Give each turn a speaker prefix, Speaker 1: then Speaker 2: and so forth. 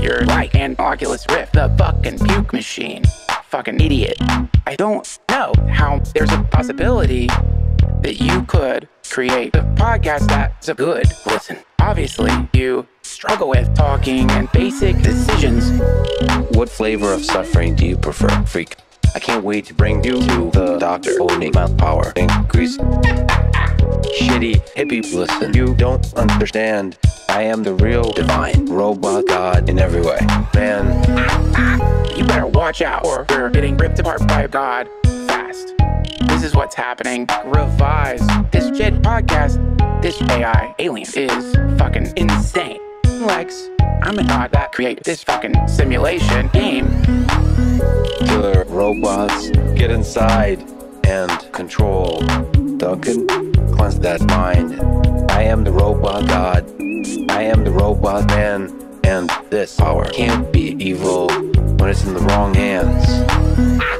Speaker 1: You're like an Oculus Rift, the fucking puke machine. Fucking idiot. I don't know how there's a possibility that you could create a podcast that's a good listen. Obviously, you struggle with talking and basic decisions.
Speaker 2: What flavor of suffering do you prefer, freak? I can't wait to bring you to the doctor owning my power. Increase. Shitty hippie, listen. You don't understand. I am the real divine robot god in every way. Man,
Speaker 1: You better watch out or you're getting ripped apart by God fast. This is what's happening. Revise. This shit podcast, this AI alien is fucking insane. Lex, I'm a god that created this fucking simulation game.
Speaker 2: killer robots, get inside and control. Duncan, cleanse that mind. I am the robot god. I am the robot man. And this power can't be evil when it's in the wrong hands.